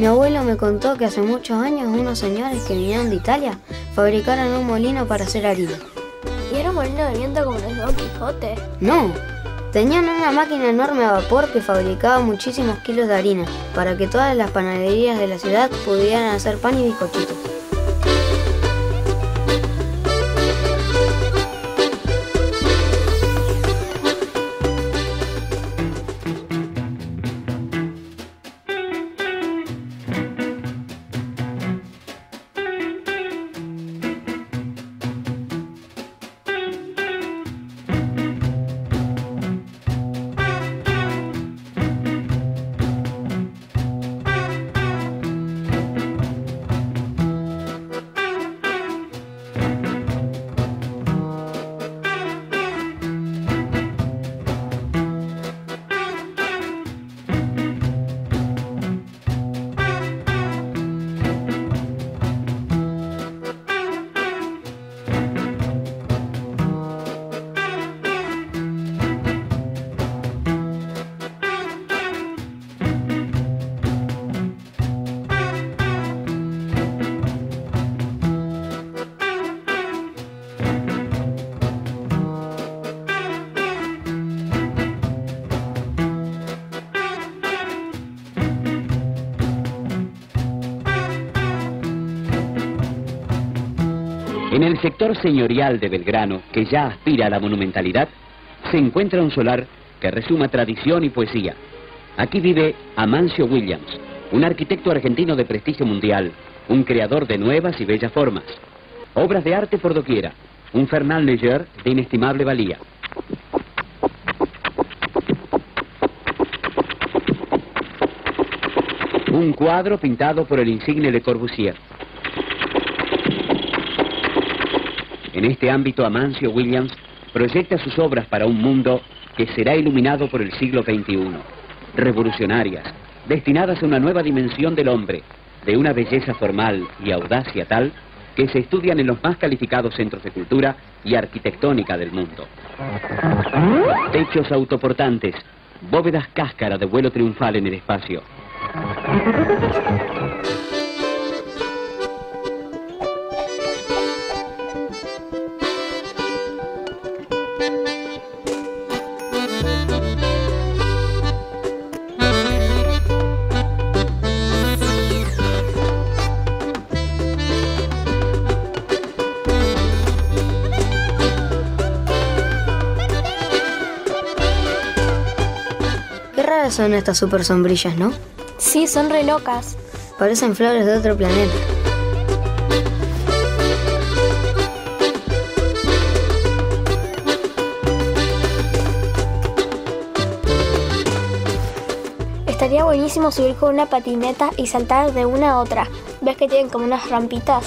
Mi abuelo me contó que hace muchos años unos señores que vinieron de Italia fabricaron un molino para hacer harina. ¿Y era un molino de viento como los Don Quijote? No, tenían una máquina enorme a vapor que fabricaba muchísimos kilos de harina para que todas las panaderías de la ciudad pudieran hacer pan y bizcochitos. En el sector señorial de Belgrano, que ya aspira a la monumentalidad, se encuentra un solar que resuma tradición y poesía. Aquí vive Amancio Williams, un arquitecto argentino de prestigio mundial, un creador de nuevas y bellas formas. Obras de arte por doquiera, un Fernand Leger de inestimable valía. Un cuadro pintado por el insigne Le Corbusier. En este ámbito, Amancio Williams proyecta sus obras para un mundo que será iluminado por el siglo XXI. Revolucionarias, destinadas a una nueva dimensión del hombre, de una belleza formal y audacia tal que se estudian en los más calificados centros de cultura y arquitectónica del mundo. Techos autoportantes, bóvedas cáscara de vuelo triunfal en el espacio. Raras son estas super sombrillas, ¿no? Sí, son re locas. Parecen flores de otro planeta. Estaría buenísimo subir con una patineta y saltar de una a otra. ¿Ves que tienen como unas rampitas?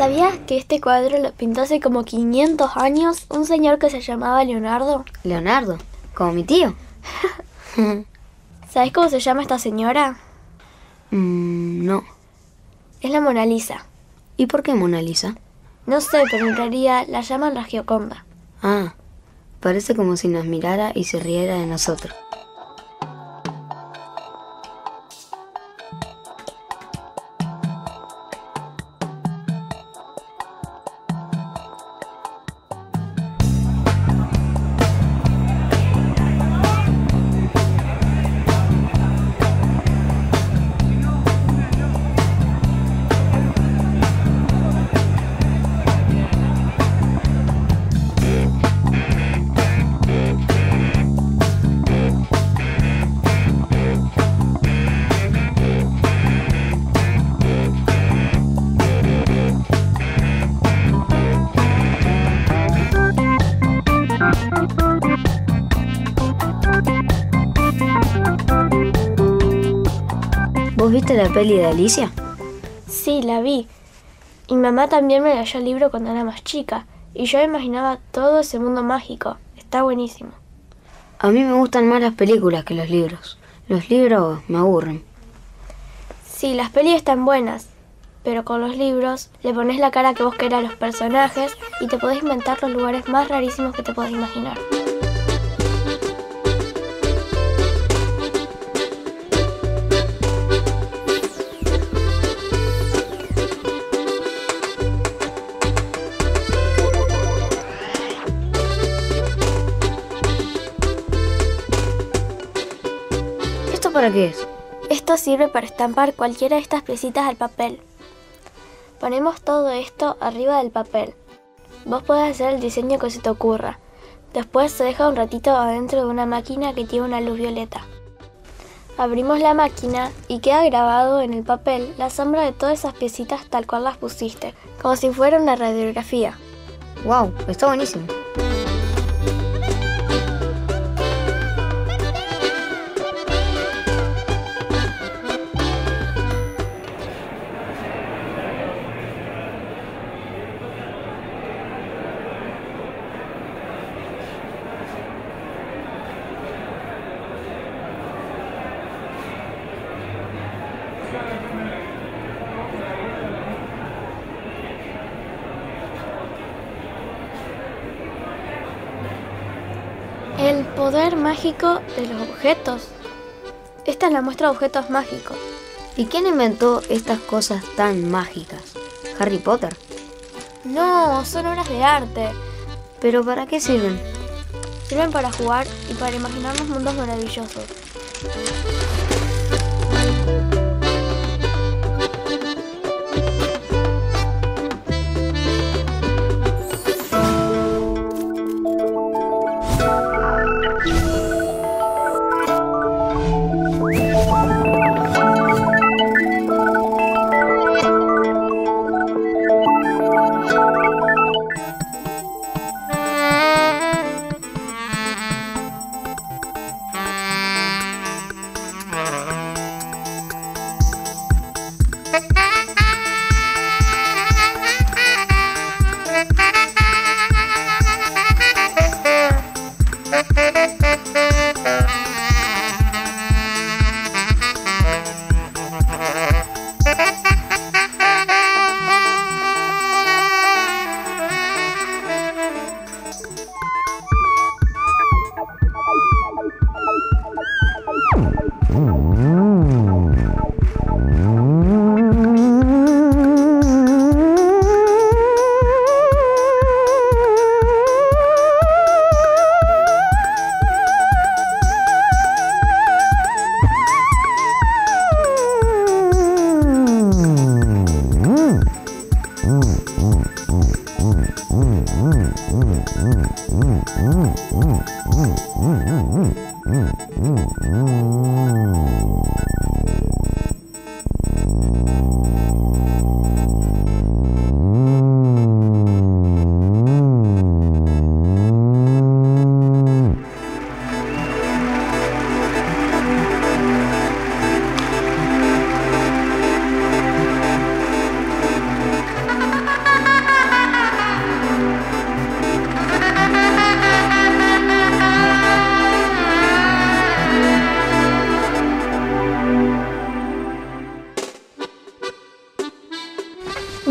¿Sabías que este cuadro lo pintó hace como 500 años un señor que se llamaba Leonardo? Leonardo, como mi tío. ¿Sabes cómo se llama esta señora? Mm, no. Es la Mona Lisa. ¿Y por qué Mona Lisa? No sé, pero en realidad la llaman la Gioconda. Ah, parece como si nos mirara y se riera de nosotros. La peli de Alicia? Sí, la vi. Y mamá también me leyó el libro cuando era más chica. Y yo imaginaba todo ese mundo mágico. Está buenísimo. A mí me gustan más las películas que los libros. Los libros me aburren. Sí, las pelis están buenas. Pero con los libros le pones la cara que vos querés a los personajes y te podés inventar los lugares más rarísimos que te podés imaginar. Para qué es? Esto sirve para estampar cualquiera de estas piecitas al papel. Ponemos todo esto arriba del papel. Vos podés hacer el diseño que se te ocurra. Después se deja un ratito adentro de una máquina que tiene una luz violeta. Abrimos la máquina y queda grabado en el papel la sombra de todas esas piecitas tal cual las pusiste, como si fuera una radiografía. ¡Wow! Está buenísimo. Mágico de los objetos. Esta es la muestra de objetos mágicos. ¿Y quién inventó estas cosas tan mágicas? ¿Harry Potter? No, son obras de arte. ¿Pero para qué sirven? Sirven para jugar y para imaginarnos mundos maravillosos.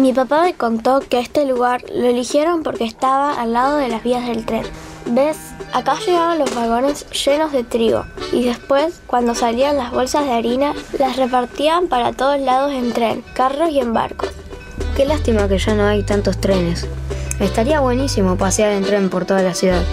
Mi papá me contó que este lugar lo eligieron porque estaba al lado de las vías del tren. ¿Ves? Acá llegaban los vagones llenos de trigo y después, cuando salían las bolsas de harina, las repartían para todos lados en tren, carros y en barcos. Qué lástima que ya no hay tantos trenes. Estaría buenísimo pasear en tren por toda la ciudad.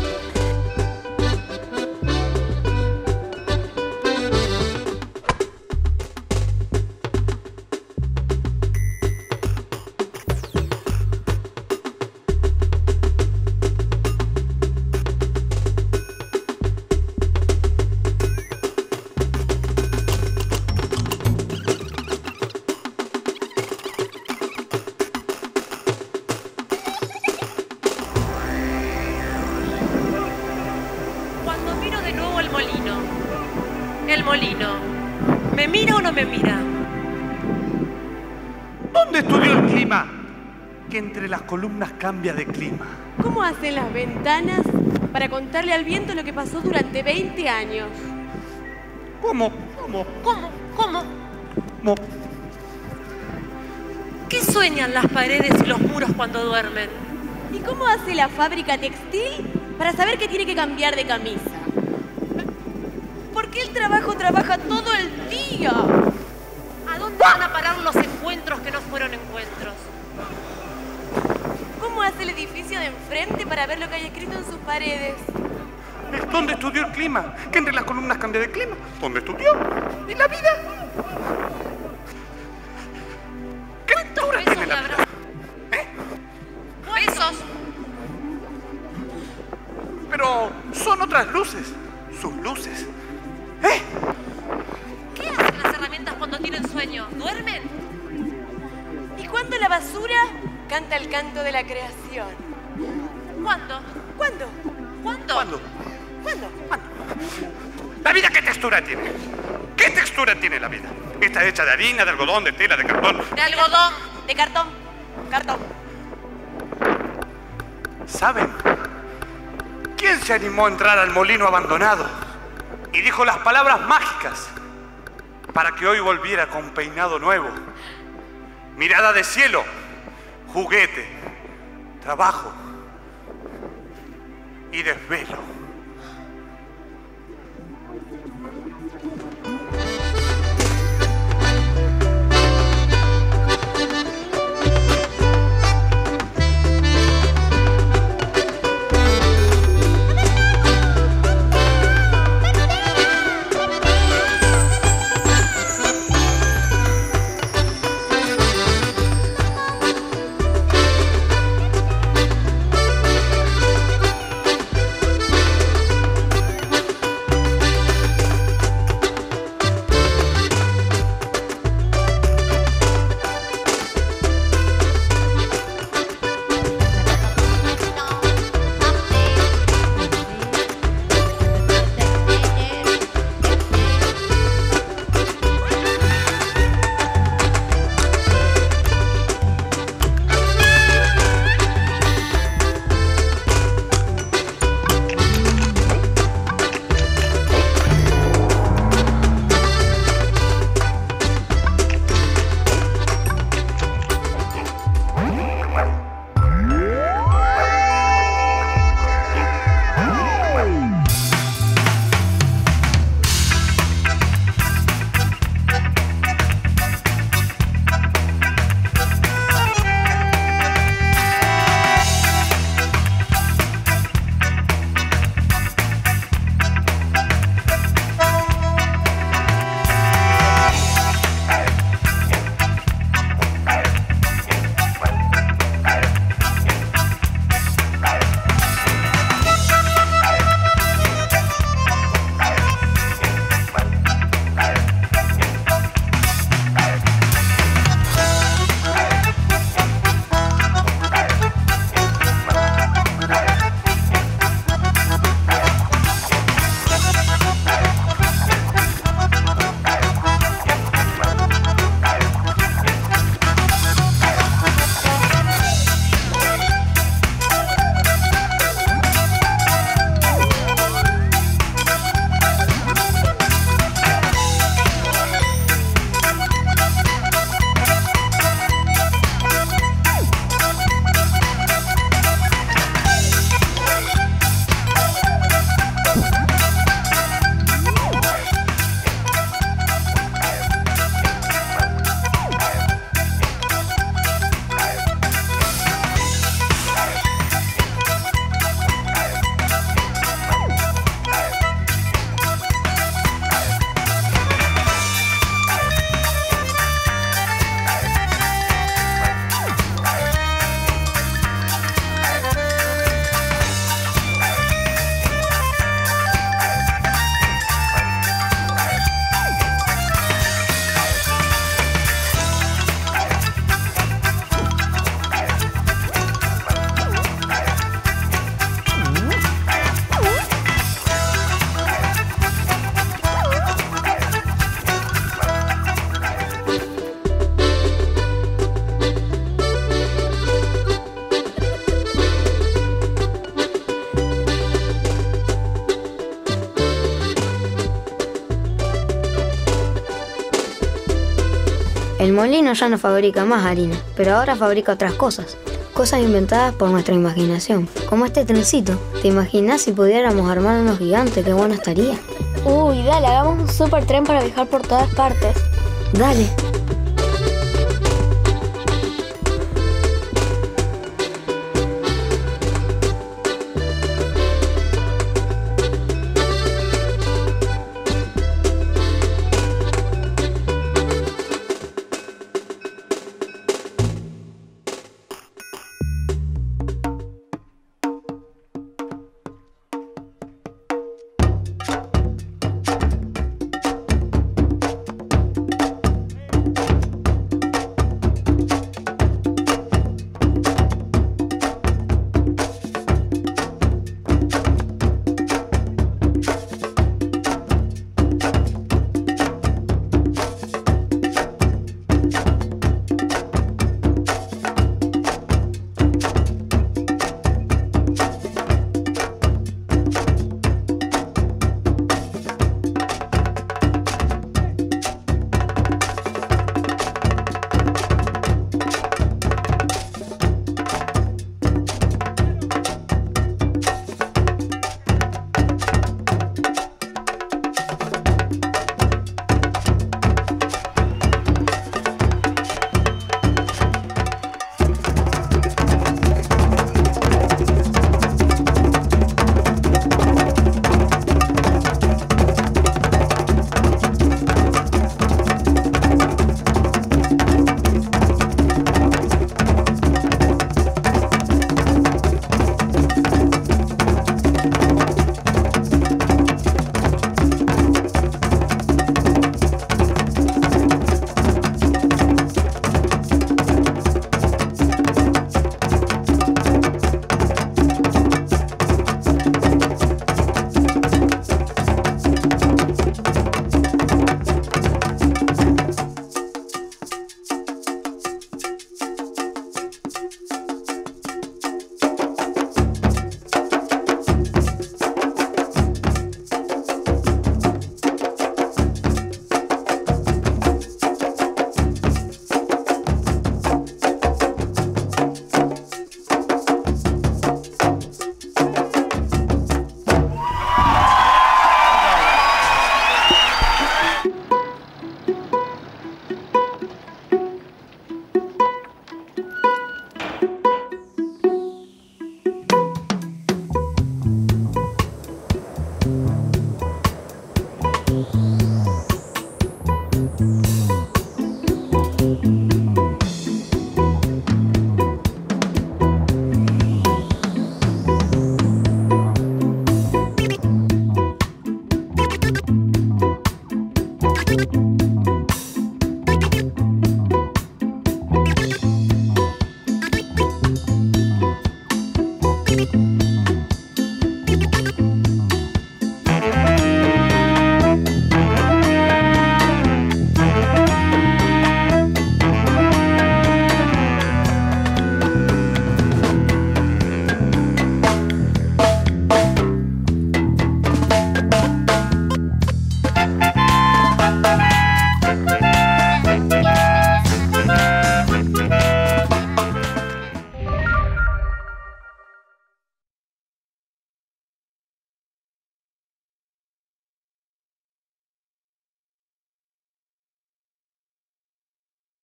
Entre las columnas cambia de clima. ¿Cómo hacen las ventanas para contarle al viento lo que pasó durante 20 años? ¿Cómo? ¿Cómo? ¿Cómo? ¿Cómo? ¿Cómo? ¿Qué sueñan las paredes y los muros cuando duermen? ¿Y cómo hace la fábrica textil para saber que tiene que cambiar de camisa? ¿Por qué el trabajo trabaja todo el día? ¿A dónde van a parar los encuentros que no fueron encuentros? ¿Cómo hace el edificio de enfrente para ver lo que hay escrito en sus paredes? ¿Dónde estudió el clima? Que entre las columnas cambia de clima. ¿Dónde estudió? ¿Y la vida? ¿Qué pesos tiene la vida? ¿Eh? ¿Pesos? Pero son otras luces. ¿Cuándo? ¿Cuándo? ¿Cuándo? ¿La vida qué textura tiene? ¿Qué textura tiene la vida? Está hecha de harina, de algodón, de tela, de cartón. De algodón. De cartón. Cartón. ¿Saben? ¿Quién se animó a entrar al molino abandonado y dijo las palabras mágicas para que hoy volviera con peinado nuevo? Mirada de cielo, juguete, trabajo y desvelo. Molino ya no fabrica más harina, pero ahora fabrica otras cosas. Cosas inventadas por nuestra imaginación, como este trencito. ¿Te imaginas si pudiéramos armar unos gigantes? Qué bueno estaría. Uy, dale, hagamos un super tren para viajar por todas partes. Dale,